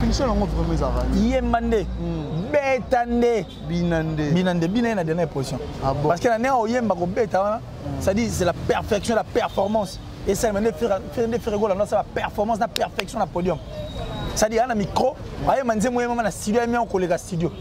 finition yango vraiment ezalaka yemba nde hmm. beta nde bina nde bina nde bina ye na dernière position ah bon. parce que na ndenge oyemba kobeta wana hmm. c'est-à-dire c'est la perfection la performance esalema nde nde ferregola ndo asala performance na perfection na podium c'est-à-dire ana micro hmm. ayemba nzembo oyemama na studio ayemi yango koleka studio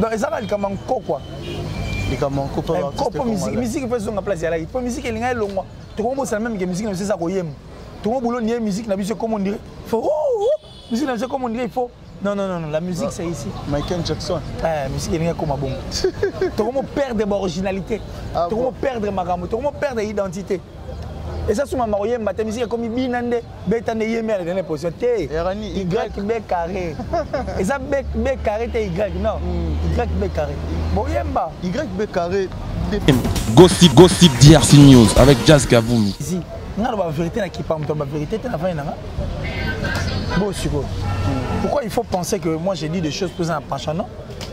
donc ezaka likambo ya nkokwa likambo nkokwa eh, miziki mpe ezonga place ezalaki mpo miziki elinga elongwa tokomobosana meme ke miziki na biso eza koyemba tokomobulo nie miziki na biso ekomo ndire fo oh, oh, oh. miziki na biso ekomo ndire fo Non, non, non, non, la musique c'est ici. Michael Jackson. Eh, musique est comme bon. Tokomo perdre ma originalité. Ah, Tokomo perdre ma gamme. Tokomo perdre identité. Et ça, c'est ma mariée, ma musique est comme binande. beta nde ye mère nene position te y b carré eza b carré te y non hmm. y b carré boyemba y b carré gossip gossip drc news avec jazz gavumi nga loba vérité na kipa moto ba vérité te na vani nanga bo sikoyo pourquoi il faut penser que moi j'ai dit des choses mpo eza na penchant non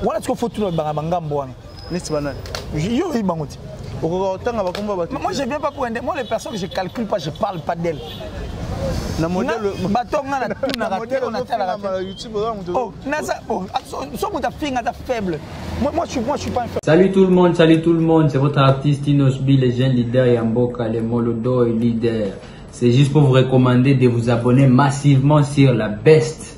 wana sikoyo faut tuna banga bangambo wana neti banani yo oyebi bango te okoka kotanga bakombo ya bato moi je viens pas pour inde moi les personnes que je calcule pas je parle pas d'elle na modele bato nga na tunaka te ona talaka te so moto afinga aza faible Moi, moi, je suis, moi, je suis pas un faible. Salut tout le monde, salut tout le monde. C'est votre artiste Inosbi, le jeune leader Yamboka, le Molodo et leader. C'est juste pour vous recommander de vous abonner massivement sur la Best.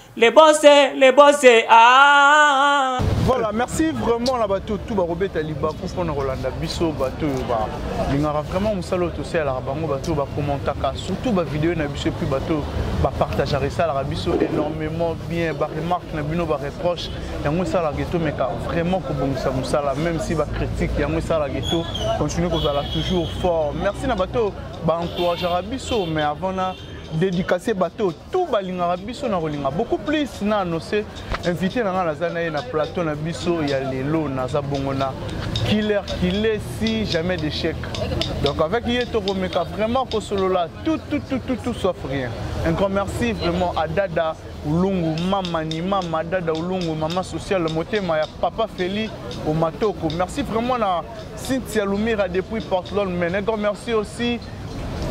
Le bosse, le bosse, ah. Voilà, merci vraiment la bateau tout ba robeta liba pour prendre Rolanda biso bateau ba. Lingara vraiment musalo to c'est la bango bateau ba commentaka surtout ba vidéo na biso puis bateau ba partager ça la biso énormément bien ba remarque na bino ba reproche yango ça la ghetto mais vraiment ko bongisa musala même si ba critique yango ça la ghetto continuer ko toujours fort. Merci na bateau ba encourager biso mais avant na dédicacer bateau tout balingaka biso na kolinga beaucoup plus na annonce invité na ngai naza na ye na plateau na biso ya lelo naza bongo na killer kilesi jamais d'échec donc avec ye tokomeka vraiment kosolola tout tout tout tout tout sauf rien un grand merci vraiment à dada ulungu mama ni mama dada ulungu mama sociale motema ya papa feli omatoko merci vraiment na cynthia lumira depuis portland mais un grand merci aussi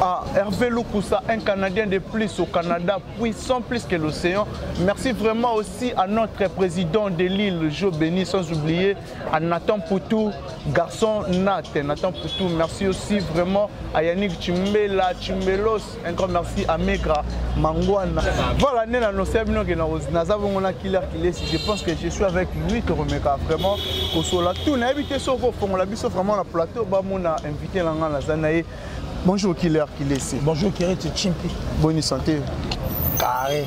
à Hervé Loukoussa, un Canadien de plus au Canada, puissant plus que l'océan. Merci vraiment aussi à notre président de l'île, Joe Béni, sans oublier à Nathan Poutou, garçon Nat. Nathan Poutou, merci aussi vraiment à Yannick Chimela, Chimelos, Un grand merci à Megra Mangwana. Voilà, né na nosia bino que naza bongo na killer qu'il est. Je pense que je suis avec lui to remeka vraiment kosola tout na habité soko fongola biso vraiment na plateau ba mona invité na nga na zanae. Bonjour killer qu'il est. Bonjour Kiri Chimpi. Bonne santé. Carré.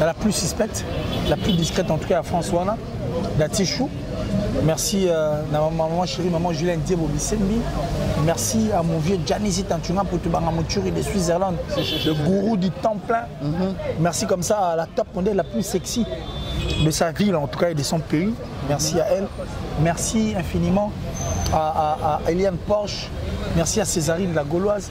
la plus suspecte la plus discrète en tout cas à france là, tichou Merci à euh, ma maman chérie, maman Julien Diabo Merci à mon vieux Giannis Tantuna pour tout Bangamoturi de suisse le gourou du temps plein. Mm-hmm. Merci comme ça à la top modèle la plus sexy de sa ville, en tout cas, et de son pays. Merci à elle. Merci infiniment à, Eliane Porsche. Merci à Césarine la Gauloise.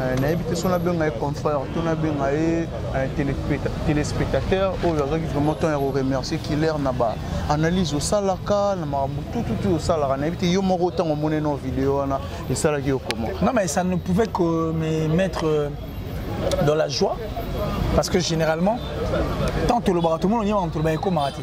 Euh, nayebi te so nabenga ye confrère to nabenga ye téléspectateur oyo azwaki vraiment temps ya koremercier killer na baanalyse osalaka na makambo tututu osalaka nayebi te yo moko ntango omoni no video wana esalaki yo comment non mais ça ne pouvait que me mettre euh, dans la joie parce que généralement tant tolobaka tomoni onyamaka tolobaka ekomaka te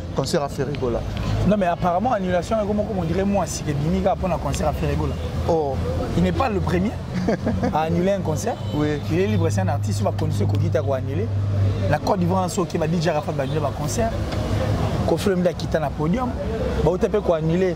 concert ya ferre gola non mais apparemment annulation yango moko modire mwasi ebimi kaka mpona concert ya ferre gola oh. il n'est pas le premier à annuler un concert oui. il est libre c'est un artiste bakondition ekoki te koannule na côte d'ivoire nso oke badj arafat baannule baconcert kofi olomide akita na podium bauta mpe koannule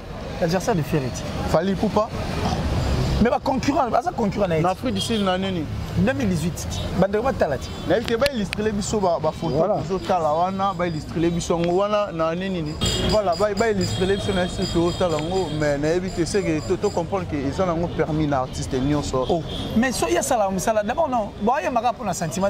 L'adversaire de Ferret. Fallait ou pas mais ba concurrent ba ça concurrent na Afrique du Sud na nini 2018 bande ba talati na yete ba illustrer biso ba ba photo voilà. zo tala wana ba illustrer biso ngo wana na nini ni voilà ba ba illustrer biso na ce to tala ngo mais na yebite c'est que to to comprendre que ils ont permis na artiste nioso oh mais so ya sala musala d'abord non ba ya maka pour na sentiment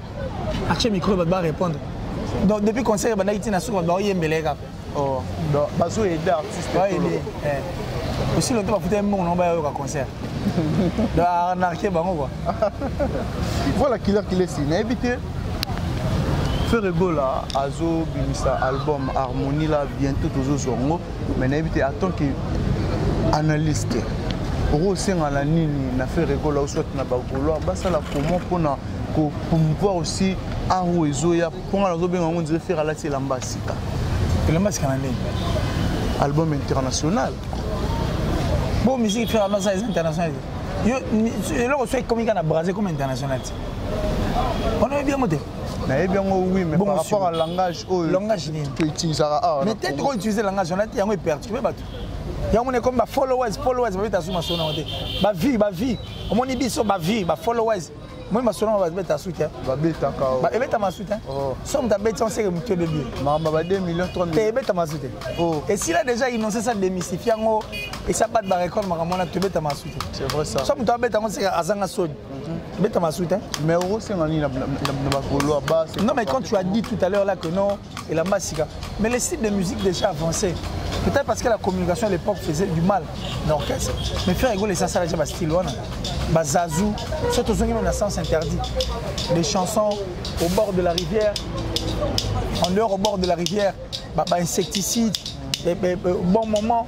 atie micro bato ba répondre donc depuis concert ebandaki ntina suka bato baoyembela ye kaka oh, bazo aide artiste eh. osi loto bafuta ye mbongo nango bayoka concert donc arnarke bango kua voilà killer kilesi nayebi te ferre gola azobimisa album harmonie la bientôt tozozwa yango mais nayebi te atant que analyste okosenga na nini na ferre gola oswati na bagolois basala comment mpona ko promouvoir aussi art oyo ezoya mpo ngai nazobenga yango ndire fere alati elamba ya sika elamba ya sika na ndenge album international bo musique fere alasa eza international yo eloko soki ekomi kaka na brase comme international ti wana oyebi yango te nayebi yango oui mais par rapport à langage oyo langage nini toutilisaka awa mais te toko utiliser langage wana te yango eperturbe bato yango mona ekomi ba followers followers babeta zuma sona yango te bavie bavie omoni biso bavie ba followers moi masolo yango babeta suite eh? babetaka oh. ebetama suite eh? oh. so moto abeti yango seke motu ebebi mamba ba 2 million 3 million ebetama suite oh. esila déjà innonce sa démystifie yango esa bate barécolte makambo wana tobetama suite c'est vrai ça so moto abeta yango seke azanga soni mhm. beta masute mais okosenga nini na bagolois bas non mais quand tu as dit tout à l'heure là que non et la sika mais le style de musique déjà avancé Peut-être parce que la communication à l'époque faisait du mal dans l'orchestre. Mais faire Ego, ça, ça déjà un style wana. Bah, zazou, c'est sens interdit. Des chansons au bord de la rivière, en dehors au bord de la rivière, bah, bah insecticides, bon moment.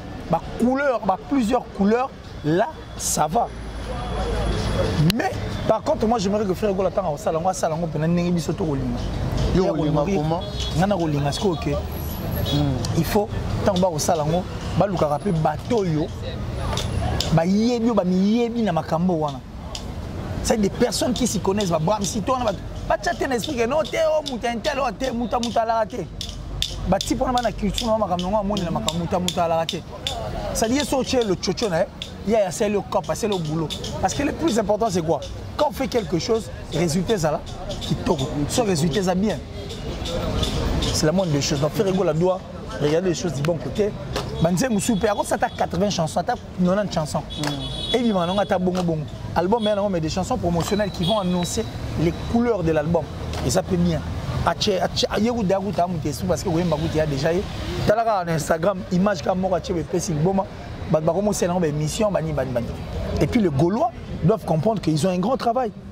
ba couleurs ba plusieurs couleurs là ça va mais par contre moi j'aimerais que frère gola tanga osala ngo asala ngo pena ndenge biso to kolinga yo kolinga comment nga na kolinga siko que hmm. il faut tant ba osala ngo ba lukaka pe bato yo ba yebi yo ba miyebi na makambo wana c'est des personnes qui s'y connaissent ba bram si toi na ba ba chatte na esprit que non te o oh, muta intel o oh, te muta muta la te batipe wana bana culture na makambo yango amonela makambo moto moto alaka te cestadi ye so otye le coco na ye ye aya asali ocap asali oboulot parce que le plus important c'est quoi quand on fait quelque chose résultat ezala kitoko so résultat eza bien c'est la moindre des choses donc ferregola doit regarder les choses du bon côté banzembo supe akosata 80 chanson ata 90 chansons mm. ebima nango ata bongo bongo album ya nango mais des chansons promotionnelles qui vont annoncer les couleurs de l'album eza mpe bien ye kuta ya kuta moto esu parce que koyemba kuta ya déjà ye tala kaka na instagram image kaka moko atie bepesi liboma bato bakomosela yango baémission bani bani bani et puis le gaulois doivent comprendre qu'ils ont un grand travail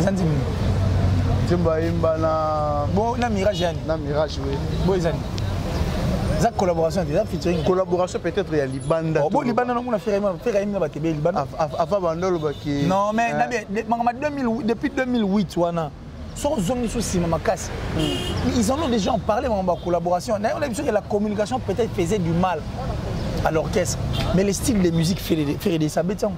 eza nzembo nzembo ayemba na bo na mirage yani na mirage oui bo eza nini eza collaboration te eza featuring collaboration peut-être ya libanda oh, bo libanda nango na fera yema fera yemi na bato ebele libanda ava banda olobaki non mais eh. makambo 2000 depuis 2008 wana soki ozongi so nsima makasi hmm. ils en ont déjà en parlé makambo ya collaboration naye onayebi soki la communication peut-être faisait du mal à l'orchestre mais le style de musique ferre de sabetiango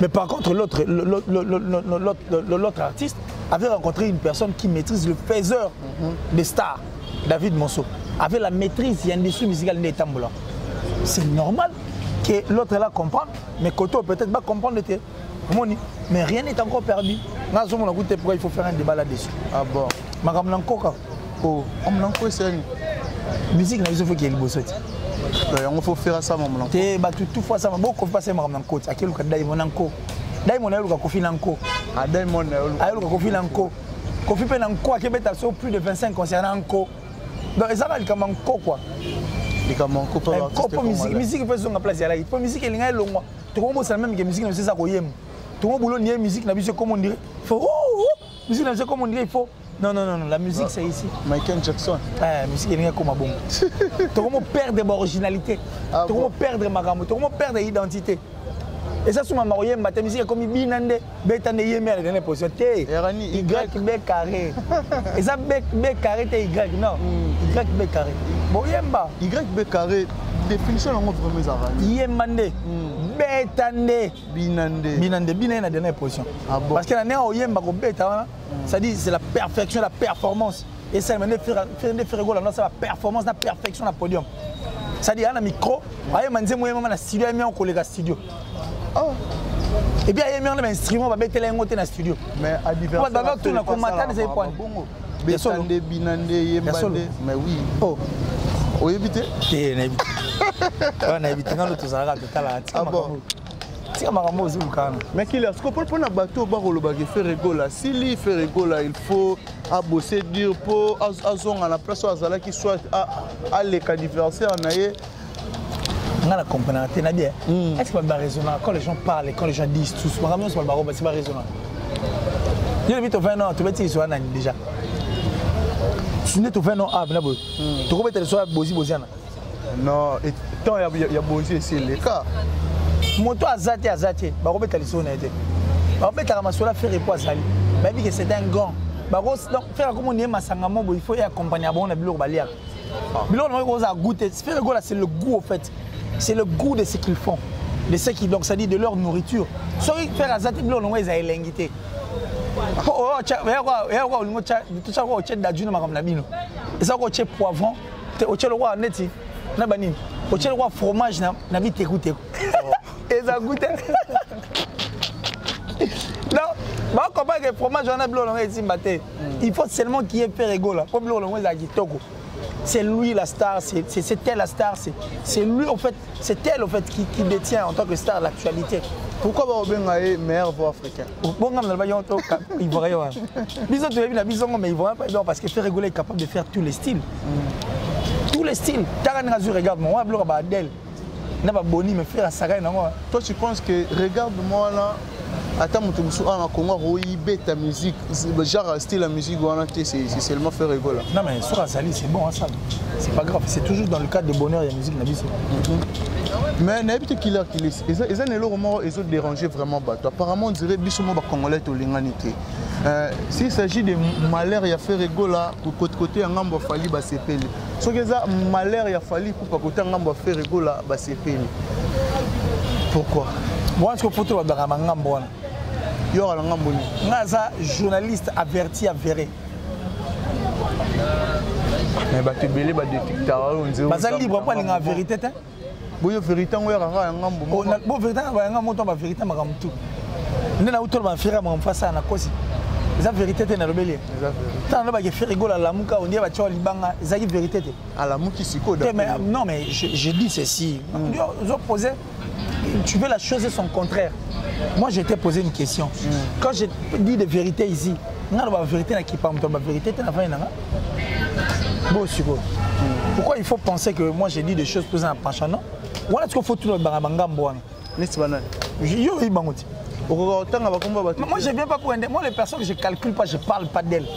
mais par contre l'autre artiste avait rencontré une personne qui maîtrise le faiseur mm -hmm. des stars david monso avait la maîtrise ya industrie musicale nde etambolaka c'est normal que l'autre là comprendre mais koto peut-être ba comprendre te omoni mais rien n'est encore perdu nga azomona kuite pourquoi il faut faire un débat là-dessus ah bon makambo na nkoka Oh, amona nko eseni. Musique na biso faut qu'il liboso ti. Euh, yango faut faire ça maman. Te ba tout tout fois ça maman ko passer maman nko. Akelu ka dai mona nko. Dai mona yoluka kofi na nko. Ah dai mona yoluka. Ayoluka kofi na nko. Kofi pe na nko akebeta so plus de 25 concerts na nko. Donc ezaka likama nko quoi. Likama nko pa artiste. Ko musique musique pe zonga place ya la. Po musique elinga elongwa. Tokombo ça même que musique na biso ça koyemba. Tokombo boulot ni musique na biso comme on dirait. Faut oh, oh, oh. musique na biso comme on dirait il faut Non, non, non, non, la musique c'est ici. Michael Jackson. Eh, musique est comme bon. Tokomo perdre mon originalité. Ah, Tokomo perdre ma gamme. Tokomo perdre identité. Et ça, c'est ma mariée, ma musique est comme binande, bétane yémé à la dernière position. T, Y, B carré. Et ça, B, B carré, T, Y, non. Hmm. Y, B carré. Bon, yémba. Y, B carré, définition, on va vraiment les arranger. Yémande. Hmm. beta nde bina nde bina nde bina ye na dernière position ah bon. parce que na ndenge oyemba kobeta wana c'est-à-dire c'est la perfection la performance esalema nde ferregola ndo asala performance na perfection na podium c'est-à-dire aya na micro ayema nzembo oyemama na studio ayemi yango koleka studio oh. epuis ayemi yango na bainstrument babetela yango te na studio bato babatuna komatana ezali pwani beta nde bina nde yemba nde mais oui oh. oyebi te te nayebi te nayebi te ngano tozalaka totalaka ah tika makambo ozilukana mais kila siko mpo na bato oyo bakolobaka feregola sili feregola il faut abose dire mpo azonga na place oyo azalaki soit aleka adversaire na ye nga na comprenaka te na bien hmm. est ce que bato baraisonnaka quand les gens parlent et quand les gens disent tous makambo nyonso bato bango basi baraisonnaka yo lobi to 20 ans tobeti liswa nani déjà nde to 20 ans ave na boye tokobeta liswa bozi boziana non temps ya bozi esi eleka moto aza te aza te bakobeta lisolo na ye te bakobetaka masolo ya fere po azali bayebi ke c'est un grand fere akomoni ye masanga mobo il faut ye accompagner bango na biloko baliaka ah. biloko nakoki kozala goute fere gola c'est le goût au fait c'est le goût de ce qu'ils font de ce qui donc c'est-à-dire de leur nourriture soki fere aza te biloko nango eza elengi te olingo otya dadju na makambo na bino eza kootye poivron te otie lokola neti na banini otie lokola fromage na, na bitekuteko oh. eza gute donc bakopa ke fromage wana biloko nango esimba te mm. il faut seulement kiye pere egola mpo biloko nango ezala kitoko c'est lui la star, c'est elle la star, c'est lui en fait, c'est elle en fait qui, qui, détient en tant que star l'actualité. Pourquoi Baobenga est meilleure voix africaine bonga na ba yonto ivoirien wana biso toyebi na biso ngo mais ivoirien pas bien parce que Ferre Gola est capable de faire tous les styles mm. tous les styles tala nga zu regarde moi wa bloka ba Adèle na ba Boni mais Ferre asaka na ngo toi tu penses que regarde moi là ata moto mosusu awa na congo akoki beta musique genre style ya musique wana te c'est seulement faire egola non mais soki azali c'est bon asala c'est pas grave c'est toujours dans le cadre de bonheur ya musique na biso mhm. mais nayebi te killer kilis eza na eloko moko ezo déranger vraiment bato apparemment on dirait biso moko bacongolais tolingani te euh, s'il s'agit de malheur ya ferre egola kote ya ngambo ya fali basepeli soki eza malheur ya fali pupa kote ya ngambo ya ferre egola basepeli pourquoi wana soki poto babaka bangambo wana yorala ngambo nini nga aza journaliste averti avere mais bato ebele badetectaka oyo nzeo baza libre mpo alingaka verité te boyo verité yango yaka kaka ya ngambo oh, bo verité yango ya ngambo to ba verité makambo tu nde na utolo ba fere makambo fasa na kosi eza verité te nalobeli ye ntango nalobaki ferigo lalamuka ondie batya libanga ezalaki verité te alamuki sikoyo non mais je, je dis ceci mm. ozoposer tu veux la chose et son contraire. Moi, je t'ai posé une question. Mm. Quand je dis des vérités ici, nga na ba vérité na kipa moto ba vérité te na vani nanga bo siko hmm. pourquoi il faut penser que moi j'ai dit des choses posant un penchant non wana tiko faut tout banga bangambo wana nesi bana yo yi bango ti okoka otanga bakombo bato moi je viens pas pour moi les personnes je calcule pas je parle pas d'elles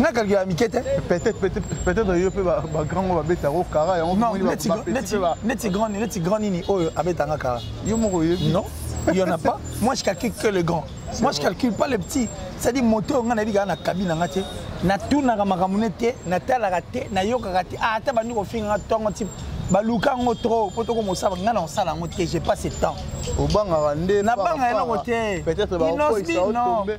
nga kalkila mike te peut-être yo mpe bagrand ngo babeta yango kara yangoneti grand neti grand nini oyo abeta nga kara yo moko oyebi non il y en a pas moi je calcule que le grand moi je calcule pas le petit c'est-à-dire moto oyo nga nayebi kaka na kabi na nga te natunaka makambo ne te natalaka te nayokaka te ah, ata bandi kofinga nga ntongo ti baluka yango trop mpo toko mosala ngai na kosala yango te j'ai pas ce temps obangaka nde nabanga eloko te peut-être baokoisa otombe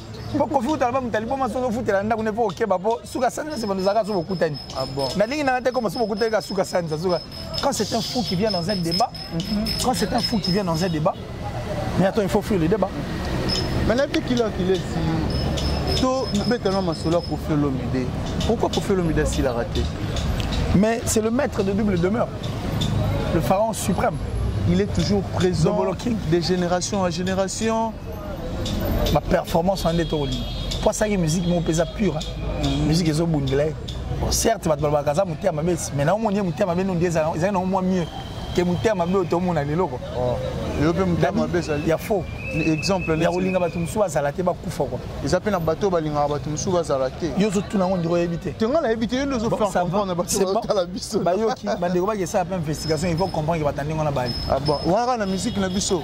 mpo kofi kuta alba moto aliboma soki ofutela ndako nde mpo okeba mpo suka sanza se bando ozalaka so bokutani ah nalingi nanga te koma so bokutani ka suka sanza suka quand c'est un fou qui vient dans un débat mhm. quand c'est un fou qui vient dans un débat mais attends il faut fuir le débat mais nayebi te kilo akile si to betana masolo ya kofi olomide pourquoi kofi olomide asilaka te mais c'est le maître de double demeure le pharaon suprême il est toujours présent des générations à génération ba performance wana nde tokolinga po asalaki musique moko mpenza pure mm. musique ezobundela ye certes bato balobaka aza motema mabe mais na omoni ye motema mabe nondi ezali nango mwa mieux ke motema mabe oyo tomona lelo ko oh. yo mpe motema mabe ezali ya faux exemple ya kolinga bato mosusu bazala te bakufa kwa eza mpe na bato oyo balingaka bato mosusu bazala te yo ozotuna yango ndeko oyebi te te ngai nayebi te yo nde ozofrcomprendre batotala biso bayoki bandeko bakesala mpe investigation il faut comprendre ke batandi ngo na bali ah wana kaka na miziki na biso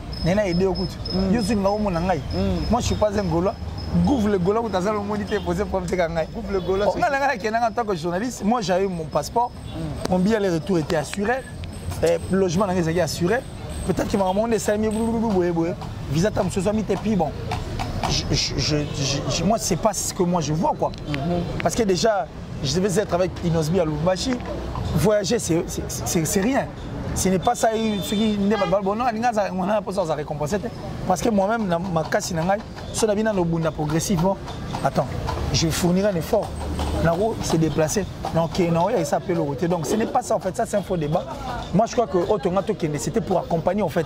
naye na aide yo kutu mm. yo soki nga omona ngai mm. moi je suis pas un golois gouve le golois kutu azala omoni te pose problème teka ngai oh, nga na ngai nakendanga en tant que journaliste moi j'avais mon passeport mm. mon billet le retour était assuré eh, logement na ngai ezalaki assuré peut-être que makambo nde esalemi boye boye visa ta mosusu ami te puis bon je, je, je, moi c'est pas ce que moi je vois quoi mm -hmm. parce que déjà je devais être avec Inosbi à Lubumbashi voyager c'est rien ce n'est pas ça soki nde bato balobona alingi azala yango na mposa aza récompense te parce que moi-même na makasi na ngai so na bina nobunda progressivement attends je fournirai un effort nako se déplacer donc na oyo esa mpe eloko te donc ce n'est pas ça en fait ça c'est un faux débat moi je crois que oyo tonga tokende c'était pour accompagner en fait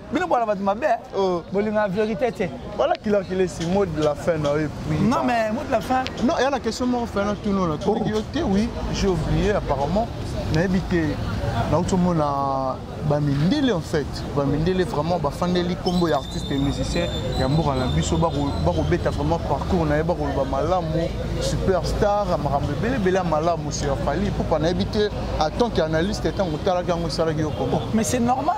bino bwana bato mabe oh. bolingaka vérité te voilà qu'il a qu'il est si mot de la fin na oyo puis non mais mot de la fin non ya na question moko fin na tuno na tuno yo te oui j'ai oublié apparemment nayebi te nauti omona bamindele en fait bamindele vraiment bafandeli nkombo ya artiste et musicien ya mboka na biso bakobeta vraiment parcours na ye bakoloba malamu superstar makambo ebele ebele ya malamu sur fali pupa nayebi te en tant qu'analyste ntango otalaki yango esalaki yo komo mais c'est normal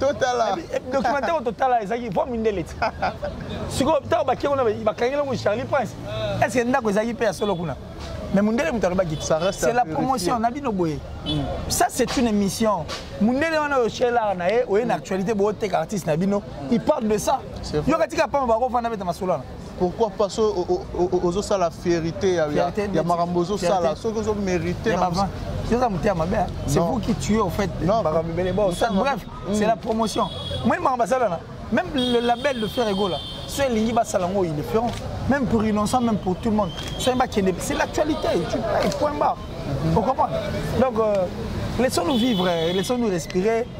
totala documentaire oyo totala ezalaki voi mindele ti sikoyo ntango bakie kuna bakangeli yango charlie prince est ce que ndako ezalaki mpe ya solo kuna mais mundele moto alobaki c'est la promotion na bino boye mm. ça c'est une émission mundele wana oyo shelar na ye oye na mm. actualité booteka artiste na bino il parle de ça yoka tika pamba bakofanda beta masolo wana pourquoi pas so ozosala fierité ya makambo ozosala soki ozo mérité oza moteya mabe c'est vous qui tuez au fait makambo ebele bref c'est la promotion moi makambo basalana même le label de frère ego là so elingi basala yango ils le feront même pour innocent même pour tout le monde soki bakende c'est l'actualité tu payes point barre vous comprenez donc euh, laissons nous vivre laissons nous respirer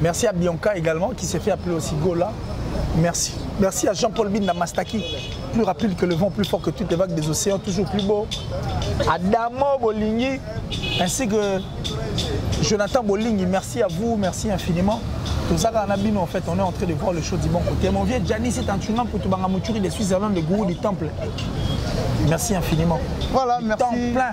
Merci à Bianca également, qui s'est fait appeler aussi Gola. Merci. Merci à Jean-Paul Bin Mastaki, plus rapide que le vent, plus fort que toutes les vagues des océans, toujours plus beau. Adamo Bolingi, ainsi que Jonathan Bolligny. merci à vous, merci infiniment. tozaka na bino en fait on est en train de voir le show du bon côté mon vieux Gianni c'est un tunan pour tobanga muturi de Switzerland le gourou du temple merci infiniment voilà merci temps plein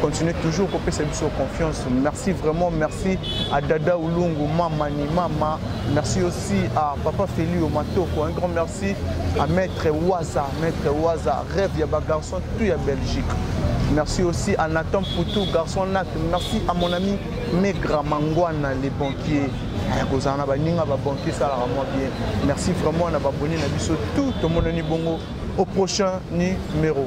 Continuez toujours pour passer sur confiance. Merci vraiment, merci à Dada Oulungu, Mama ni Mama. Merci aussi à Papa Feli Omatoko. Un grand merci à Maître Waza, Maître Waza, rêve il y a des garçons tout à Belgique. Merci aussi à Nathan Poutou, garçon Nat. Merci à mon ami Megra Mangwana, les banquiers. Eh, kozala na baninga babanke esalaka mwa bien merci vraiment na babone na biso tout tomonani bongo au prochain numéro